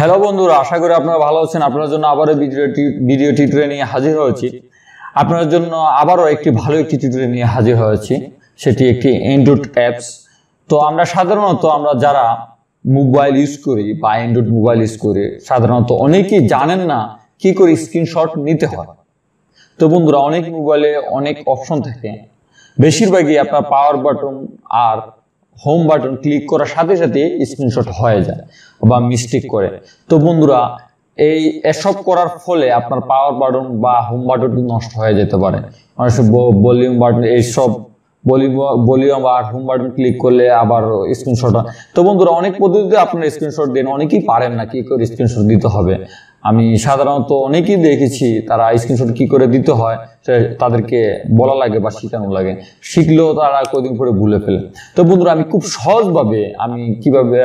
Hello বন্ধুরা, আশা করি আপনারা ভালো আছেন। আপনার জন্য আবারও ভিডিও ভিডিও টিউটোরিয়াল নিয়ে হাজির হয়েছি। আপনার জন্য আবারও একটি ভালো একটি টিউটোরিয়াল নিয়ে হাজির হয়েছি। সেটি একটি অ্যান্ড্রয়েড অ্যাপস তো আমরা সাধারণত আমরা যারা মোবাইল ইউজ করি বা অ্যান্ড্রয়েড মোবাইল ইউজ করি, সাধারণত অনেকেই জানেন না কি করে স্ক্রিনশট নিতে হয়। তো বন্ধুরা, অনেক মোবাইলে অনেক অপশন থাকে। বেশিরভাগই আপনার পাওয়ার বাটন আর হোম বাটন ক্লিক করার সাথে সাথে স্ক্রিনশট হয়ে যায় বা মিস্টেক করে। তো বন্ধুরা, এই এসব করার ফলে আপনার পাওয়ার বাটন বা হোম বাটনটি নষ্ট হয়ে যেতে পারে। মানুষ ভলিউম বাটন এইসব ভলিউম আর হোম বাটন ক্লিক করলে আবার স্ক্রিনশট তো বন্ধুরা, অনেক পদ্ধতিতে আপনার স্ক্রিনশট দেন, অনেকেই পারেন না, কি করে স্ক্রিনশট দিতে হবে? আমি সাধারণত অনেকেই দেখেছি তারা স্ক্রিনশট কি করে দিতে হয় তাদেরকে বলা লাগে বা শেখানো লাগে। শিখলেও তারা কদিন পরে ভুলে ফেলে। তো বন্ধুরা, আমি খুব সহজভাবে, আমি কীভাবে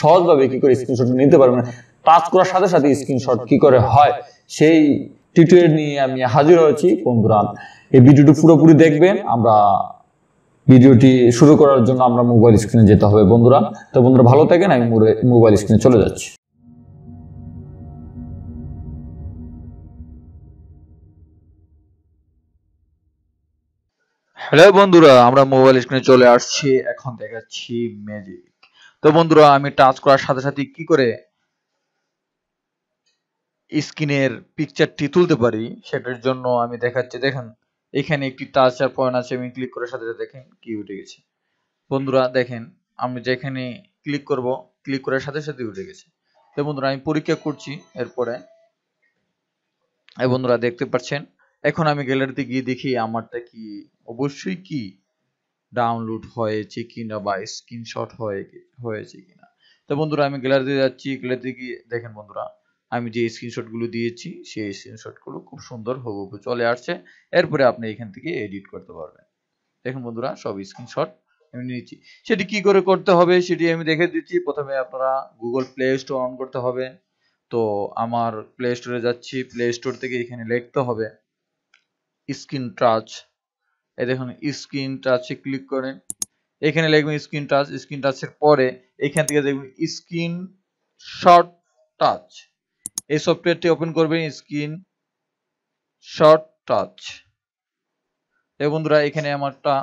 সহজভাবে কি করে স্ক্রিনশট নিতে পারবেন টাচ করার সাথে সাথে স্ক্রিনশট কি করে হয়, সেই টিউটোরিয়াল নিয়ে আমি হাজির হয়েছি। বন্ধুরা, এই ভিডিওটি পুরোপুরি দেখবেন। আমরা ভিডিওটি শুরু করার জন্য আমরা মোবাইল স্ক্রিনে যেতে হবে বন্ধুরা। তো বন্ধুরা, ভালো থাকেন, আমি মোবাইল স্ক্রিনে চলে যাচ্ছি। হ্যালো বন্ধুরা, আমরা মোবাইল স্ক্রিনে চলে আসছি। এখন দেখাচ্ছি ম্যাজিক তো বন্ধুরা, আমি টাচ করার সাথে সাথে কি করে স্ক্রিনের পিকচারটি তুলতে পারি, সেটার জন্য আমি দেখাচ্ছি। দেখেন, এখানে একটি টাচ আর পয়েন্ট আছে, আমি ক্লিক করার সাথে সাথে দেখেন কি উঠে গেছে। বন্ধুরা, দেখেন, আমি যেখানে ক্লিক করব ক্লিক করার সাথে সাথে উঠে গেছে। তো বন্ধুরা, আমি পরীক্ষা করছি এরপরে। বন্ধুরা, দেখতে পাচ্ছেন এখন আমি গ্যালারিতে গিয়ে দেখি আমারটা কি? অবশ্যই কি ডাউনলোড হয়েছে কিনা বা স্ক্রিনশট হয়ে হয়েছে কিনা? তো বন্ধুরা, আমি গ্যালারিতে যাচ্ছি, গ্যালারিতে গিয়ে দেখেন বন্ধুরা, আমি যে স্ক্রিনশটগুলো দিয়েছি, সেই স্ক্রিনশটগুলো খুব সুন্দর হুবহু চলে আসছে। এরপরে আপনি এখান থেকে এডিট করতে পারবেন। দেখুন বন্ধুরা, সব স্ক্রিনশট আমি নিয়েছি। সেটি কি করে করতে হবে সেটি আমি দেখে দিচ্ছি। প্রথমে আপনারা গুগল প্লে স্টোর অন করতে হবে। তো আমার প্লে স্টোরে যাচ্ছি প্লে স্টোর থেকে এখানে লিখতে হবে। Screen touch. এই দেখুন, স্ক্রিন টাচে ক্লিক করেন। এখানে লিখবেন স্ক্রিন টাচ, স্ক্রিন টাচের পরে এখান থেকে দেখবেন স্ক্রিন শর্ট টাচ। এই সফটওয়্যারটি ওপেন করবেন স্ক্রিন শর্ট টাচ। এই বন্ধুরা, এখানে আমারটা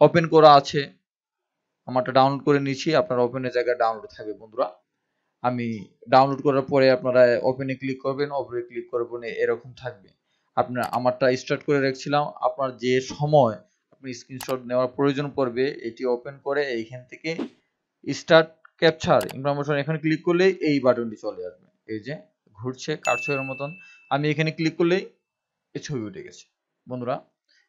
ওপেন করা আছে। আমারটা ডাউনলোড করে নিয়েছি আপনার ওপেনের জায়গায় ডাউনলোড থাকবে বন্ধুরা। আমি ডাউনলোড করার পরে আপনারা ওপেনে ক্লিক করবেন ওপেনে ক্লিক করবেন, এরকম থাকবে। আপনার আমারটা স্টার্ট করে রাখছিলাম। আপনার যে সময় আপনি স্ক্রিনশট নেওয়ার প্রয়োজন পড়বে, এটি ওপেন করে এইখান থেকে স্টার্ট ক্যাপচার ইনফরমেশন এখানে ক্লিক করলেই এই বাটনটি চলে আসবে। এই যে ঘুরছে কারছয়ের মতন। আমি এখানে ক্লিক করলেই এই ছবি উঠে গেছে। বন্ধুরা,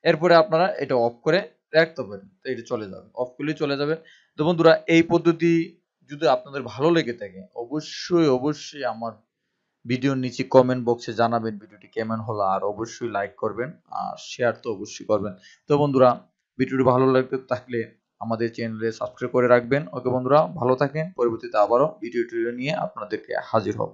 এরপরে আপনারা এটা অফ করে রাখতে পারেন। তো এটা চলে যাবে। অফ করলেই চলে যাবে। তো বন্ধুরা, এই পদ্ধতি যদি আপনাদের ভালো লেগে থাকে, অবশ্যই অবশ্যই আমার ভিডিওর নিচে কমেন্ট বক্সে জানাবেন ভিডিওটি কেমন হলো, আর অবশ্যই লাইক করবেন, আর শেয়ার তো অবশ্যই করবেন। তো বন্ধুরা, ভিডিওটি ভালো লাগতে থাকলে আমাদের চ্যানেলে সাবস্ক্রাইব করে রাখবেন। ওকে বন্ধুরা, ভালো থাকেন, পরবর্তীতে আবারও ভিডিও টিডিও নিয়ে আপনাদেরকে হাজির হব।